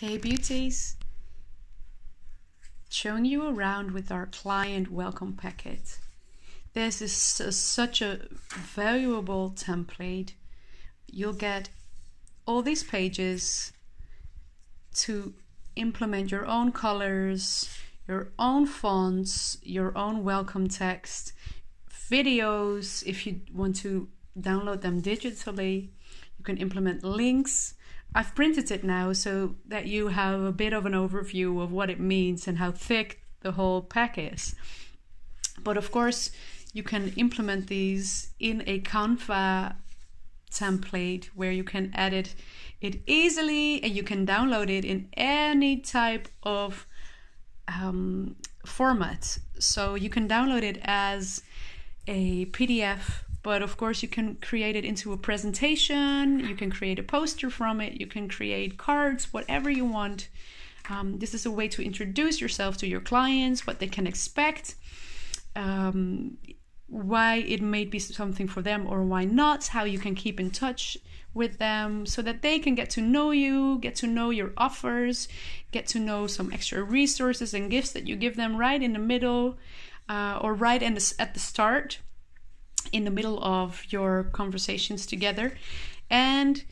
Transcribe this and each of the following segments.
Hey beauties! Showing you around with our client welcome packet. This is such a valuable template. You'll get all these pages to implement your own colors, your own fonts, your own welcome text, videos if you want to download them digitally. You can implement links I've printed it now so that you have a bit of an overview of what it means and how thick the whole pack is. But of course, you can implement these in a Canva template where you can edit it easily and you can download it in any type of um, format. So you can download it as a PDF but of course, you can create it into a presentation, you can create a poster from it, you can create cards, whatever you want. Um, this is a way to introduce yourself to your clients, what they can expect, um, why it may be something for them or why not, how you can keep in touch with them so that they can get to know you, get to know your offers, get to know some extra resources and gifts that you give them right in the middle uh, or right the, at the start in the middle of your conversations together. And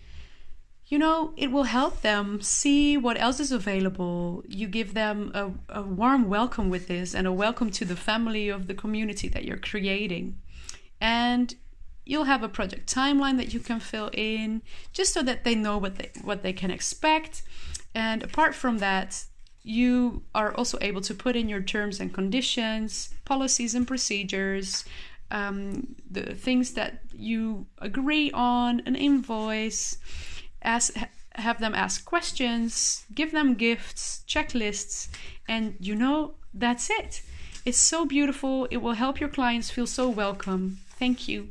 you know, it will help them see what else is available. You give them a, a, warm welcome with this and a welcome to the family of the community that you're creating. And you'll have a project timeline that you can fill in just so that they know what they what they can expect. And apart from that, you are also able to put in your terms and conditions, policies and procedures, um, the things that you agree on, an invoice, ask, have them ask questions, give them gifts, checklists, and you know, that's it. It's so beautiful. It will help your clients feel so welcome. Thank you.